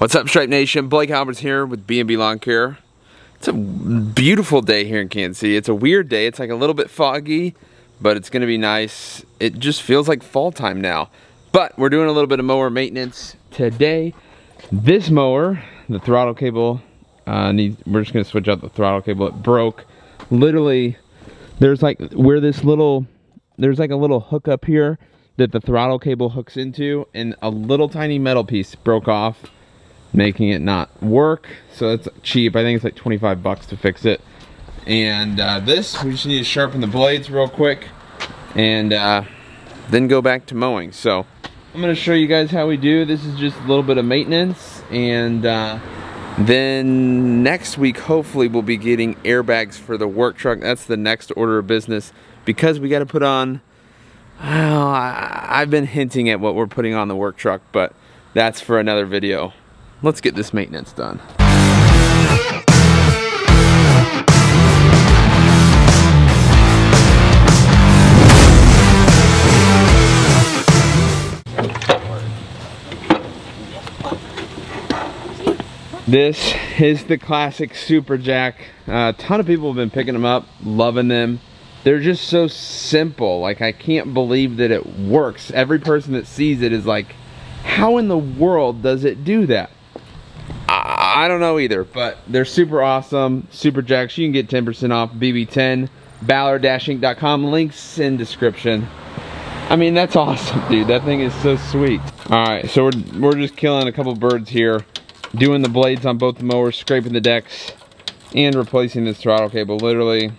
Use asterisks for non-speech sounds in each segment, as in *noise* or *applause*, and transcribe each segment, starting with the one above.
What's up, Stripe Nation? Blake Alberts here with B&B Lawn Care. It's a beautiful day here in Kansas City. It's a weird day. It's like a little bit foggy, but it's gonna be nice. It just feels like fall time now. But we're doing a little bit of mower maintenance today. This mower, the throttle cable, uh, needs, we're just gonna switch out the throttle cable. It broke. Literally, there's like, where this little, there's like a little hook up here that the throttle cable hooks into and a little tiny metal piece broke off making it not work. So it's cheap. I think it's like 25 bucks to fix it. And uh, this, we just need to sharpen the blades real quick and uh, then go back to mowing. So I'm gonna show you guys how we do. This is just a little bit of maintenance and uh, then next week, hopefully we'll be getting airbags for the work truck. That's the next order of business because we gotta put on, I've been hinting at what we're putting on the work truck, but that's for another video let's get this maintenance done. This is the classic Super Jack. A ton of people have been picking them up, loving them. They're just so simple. Like, I can't believe that it works. Every person that sees it is like, how in the world does it do that? I don't know either, but they're super awesome. Super Jacks. You can get 10% off BB10. Ballard-inc.com. Links in description. I mean, that's awesome, dude. That thing is so sweet. All right, so we're, we're just killing a couple birds here. Doing the blades on both the mowers, scraping the decks, and replacing this throttle cable. Literally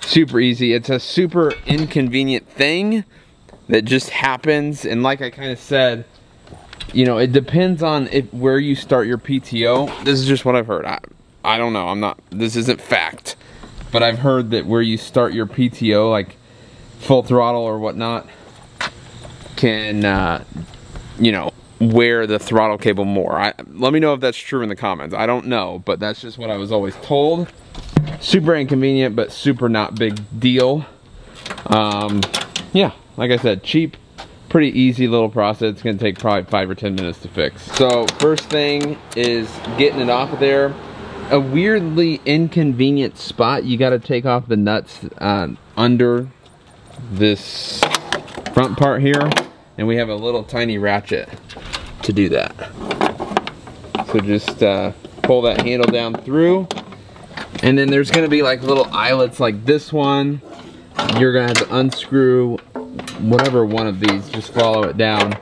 super easy. It's a super inconvenient thing that just happens. And like I kind of said, you know, it depends on if where you start your PTO. This is just what I've heard. I, I don't know. I'm not, this isn't fact. But I've heard that where you start your PTO, like full throttle or whatnot, can, uh, you know, wear the throttle cable more. I, let me know if that's true in the comments. I don't know, but that's just what I was always told. Super inconvenient, but super not big deal. Um, yeah, like I said, cheap, pretty easy little process. It's gonna take probably five or 10 minutes to fix. So first thing is getting it off of there. A weirdly inconvenient spot. You gotta take off the nuts uh, under this front part here. And we have a little tiny ratchet to do that. So just uh, pull that handle down through. And then there's gonna be like little eyelets like this one. You're gonna have to unscrew whatever one of these, just follow it down.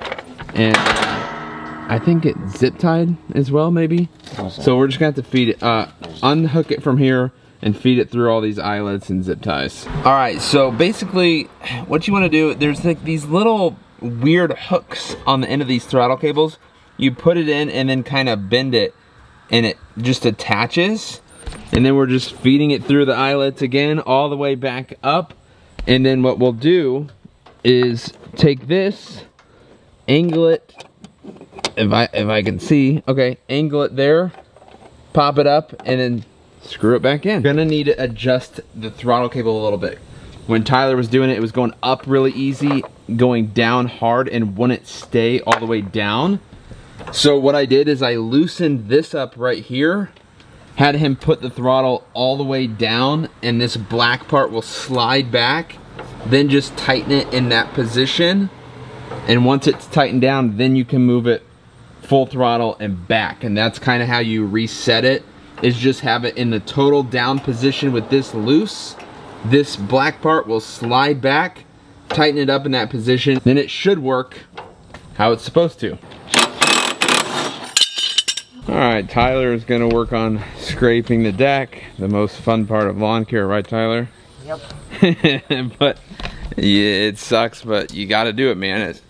And I think it's zip tied as well, maybe. So we're just gonna have to feed it, uh, unhook it from here and feed it through all these eyelets and zip ties. All right, so basically what you wanna do, there's like these little weird hooks on the end of these throttle cables. You put it in and then kind of bend it and it just attaches. And then we're just feeding it through the eyelets again, all the way back up. And then what we'll do is take this, angle it, if I, if I can see, okay, angle it there, pop it up, and then screw it back in. Gonna need to adjust the throttle cable a little bit. When Tyler was doing it, it was going up really easy, going down hard, and wouldn't stay all the way down. So what I did is I loosened this up right here, had him put the throttle all the way down, and this black part will slide back, then just tighten it in that position. And once it's tightened down then you can move it full throttle and back. And that's kind of how you reset it is just have it in the total down position with this loose. This black part will slide back tighten it up in that position then it should work how it's supposed to. All right Tyler is going to work on scraping the deck the most fun part of lawn care right Tyler? Yep. *laughs* but yeah, it sucks, but you got to do it, man. It,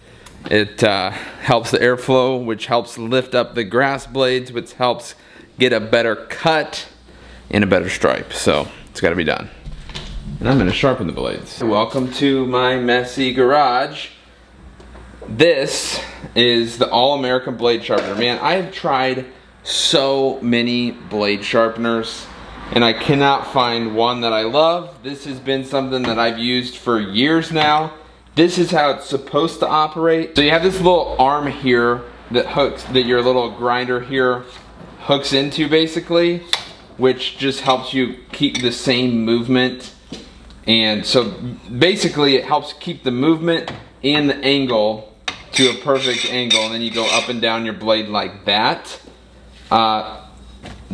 it uh, helps the airflow, which helps lift up the grass blades, which helps get a better cut and a better stripe. So it's got to be done. And I'm going to sharpen the blades. Welcome to my messy garage. This is the All-American Blade Sharpener. Man, I have tried so many blade sharpeners and I cannot find one that I love. This has been something that I've used for years now. This is how it's supposed to operate. So you have this little arm here that hooks, that your little grinder here hooks into basically, which just helps you keep the same movement. And so basically it helps keep the movement and the angle to a perfect angle and then you go up and down your blade like that. Uh,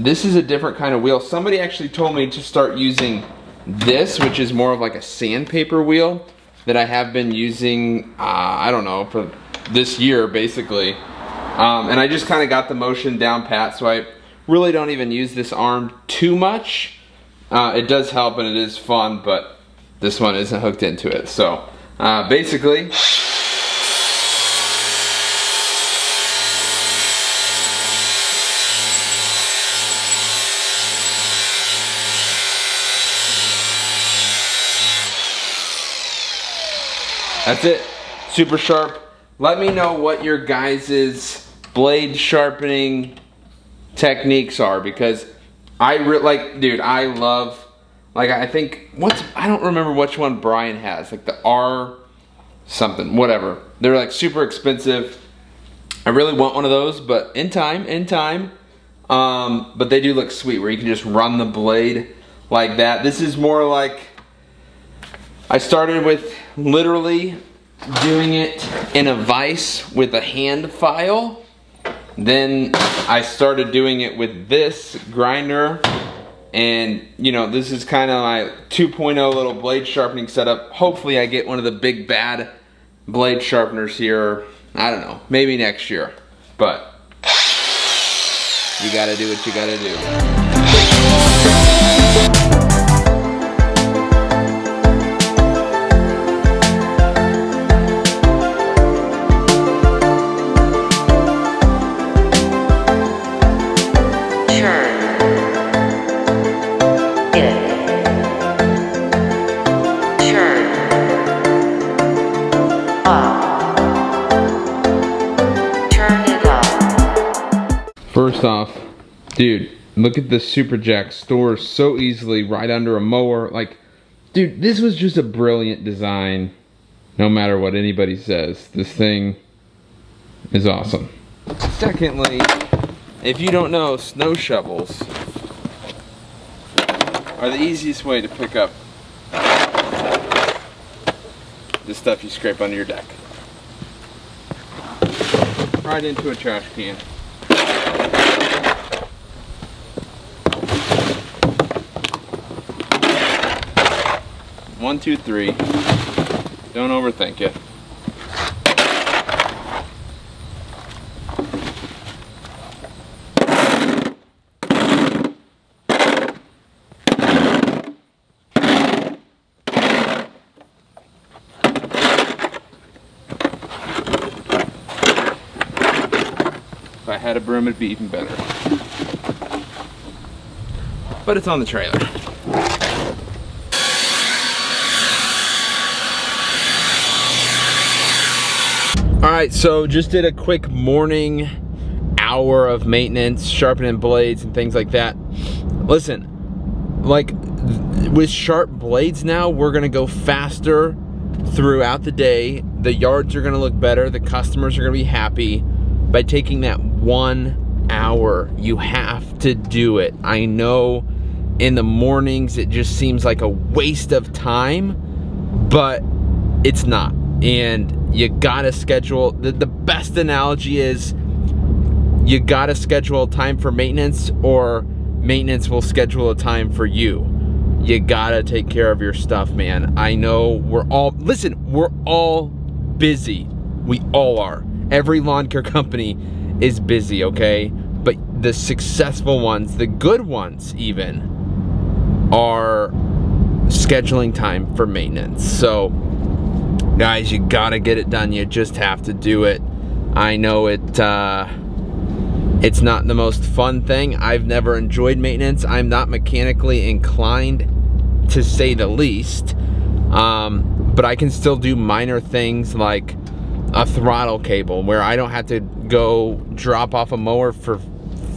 this is a different kind of wheel. Somebody actually told me to start using this, which is more of like a sandpaper wheel that I have been using, uh, I don't know, for this year basically. Um, and I just kind of got the motion down pat, so I really don't even use this arm too much. Uh, it does help and it is fun, but this one isn't hooked into it. So uh, basically, That's it. Super sharp. Let me know what your guys's blade sharpening techniques are because I like, dude, I love, like, I think, what's, I don't remember which one Brian has, like the R something, whatever. They're like super expensive. I really want one of those, but in time, in time. Um, but they do look sweet where you can just run the blade like that. This is more like, I started with literally doing it in a vise with a hand file. Then I started doing it with this grinder and you know this is kind of my 2.0 little blade sharpening setup. Hopefully I get one of the big bad blade sharpeners here. I don't know, maybe next year. But you gotta do what you gotta do. Dude, look at the Super Jack store so easily right under a mower. Like, dude, this was just a brilliant design. No matter what anybody says, this thing is awesome. Secondly, if you don't know, snow shovels are the easiest way to pick up the stuff you scrape under your deck. Right into a trash can. One, two, three. Don't overthink it. If I had a broom, it'd be even better. But it's on the trailer. All right, so just did a quick morning hour of maintenance, sharpening blades and things like that. Listen, like with sharp blades now, we're gonna go faster throughout the day. The yards are gonna look better. The customers are gonna be happy by taking that one hour. You have to do it. I know in the mornings it just seems like a waste of time, but it's not. And you gotta schedule, the, the best analogy is you gotta schedule time for maintenance or maintenance will schedule a time for you. You gotta take care of your stuff, man. I know we're all, listen, we're all busy. We all are. Every lawn care company is busy, okay? But the successful ones, the good ones even, are scheduling time for maintenance. So Guys, you gotta get it done. You just have to do it. I know it, uh, it's not the most fun thing. I've never enjoyed maintenance. I'm not mechanically inclined to say the least. Um, but I can still do minor things like a throttle cable where I don't have to go drop off a mower for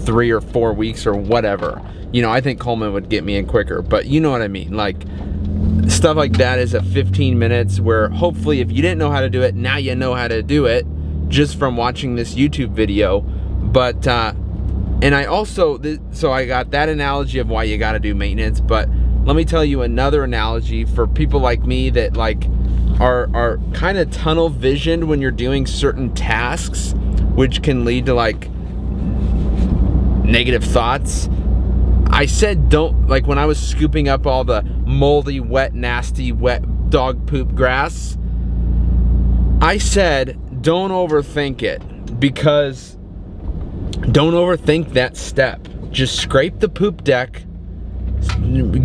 three or four weeks or whatever. You know, I think Coleman would get me in quicker, but you know what I mean. Like, stuff like that is a 15 minutes where hopefully if you didn't know how to do it, now you know how to do it. just from watching this YouTube video. But, uh, and I also, so I got that analogy of why you got to do maintenance, but let me tell you another analogy for people like me that like are, are kind of tunnel visioned when you're doing certain tasks, which can lead to like negative thoughts. I said don't, like when I was scooping up all the moldy, wet, nasty, wet dog poop grass, I said don't overthink it because don't overthink that step. Just scrape the poop deck,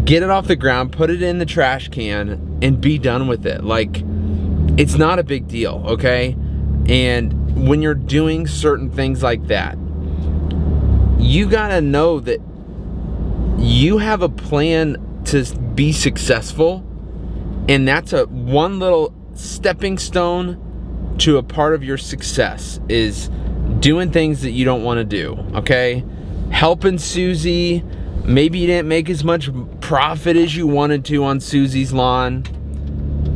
get it off the ground, put it in the trash can, and be done with it. Like, it's not a big deal, okay? And when you're doing certain things like that, you gotta know that you have a plan to be successful, and that's a one little stepping stone to a part of your success is doing things that you don't want to do, okay? Helping Susie, maybe you didn't make as much profit as you wanted to on Susie's lawn.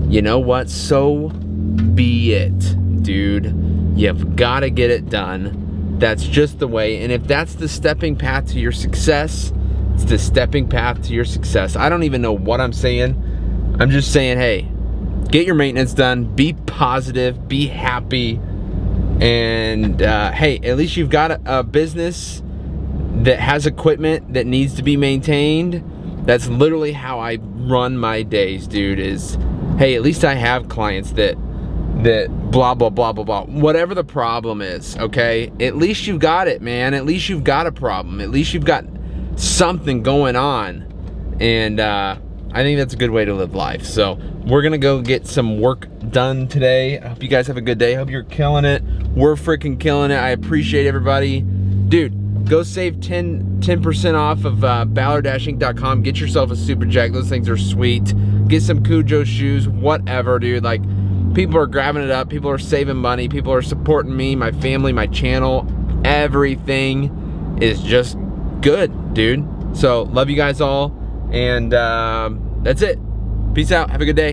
You know what? So be it, dude. You've got to get it done. That's just the way. And if that's the stepping path to your success, it's the stepping path to your success. I don't even know what I'm saying. I'm just saying, hey, get your maintenance done, be positive, be happy, and uh, hey, at least you've got a, a business that has equipment that needs to be maintained. That's literally how I run my days, dude, is, hey, at least I have clients that, that blah, blah, blah, blah, blah. Whatever the problem is, okay? At least you've got it, man. At least you've got a problem. At least you've got something going on. And, uh, I think that's a good way to live life. So we're gonna go get some work done today. I hope you guys have a good day. I hope you're killing it. We're freaking killing it. I appreciate everybody. Dude, go save 10, 10% off of uh, ballardinc.com. Get yourself a Super Jack. Those things are sweet. Get some Kujo shoes, whatever, dude. Like, people are grabbing it up. People are saving money. People are supporting me, my family, my channel. Everything is just good, dude. So, love you guys all. And um, that's it. Peace out. Have a good day.